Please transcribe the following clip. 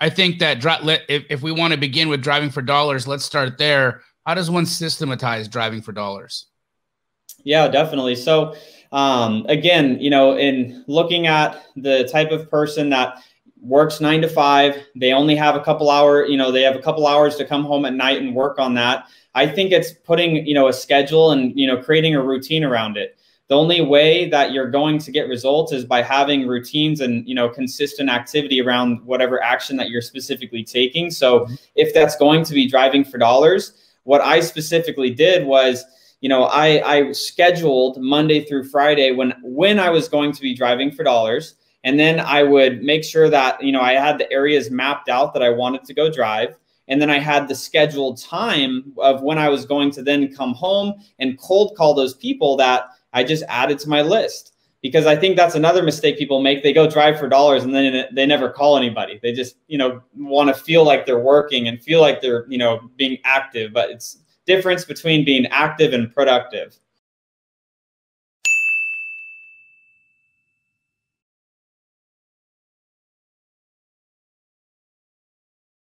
I think that if, if we want to begin with driving for dollars, let's start there. How does one systematize driving for dollars? Yeah, definitely. So, um, again, you know, in looking at the type of person that works nine to five, they only have a couple hour, you know, they have a couple hours to come home at night and work on that. I think it's putting, you know, a schedule and, you know, creating a routine around it. The only way that you're going to get results is by having routines and, you know, consistent activity around whatever action that you're specifically taking. So mm-hmm. if that's going to be driving for dollars, what I specifically did was, you know, I, I scheduled Monday through Friday when when I was going to be driving for dollars. And then I would make sure that, you know, I had the areas mapped out that I wanted to go drive. And then I had the scheduled time of when I was going to then come home and cold call those people that I just added to my list. Because I think that's another mistake people make. They go drive for dollars and then they never call anybody. They just, you know, want to feel like they're working and feel like they're, you know, being active. But it's difference between being active and productive.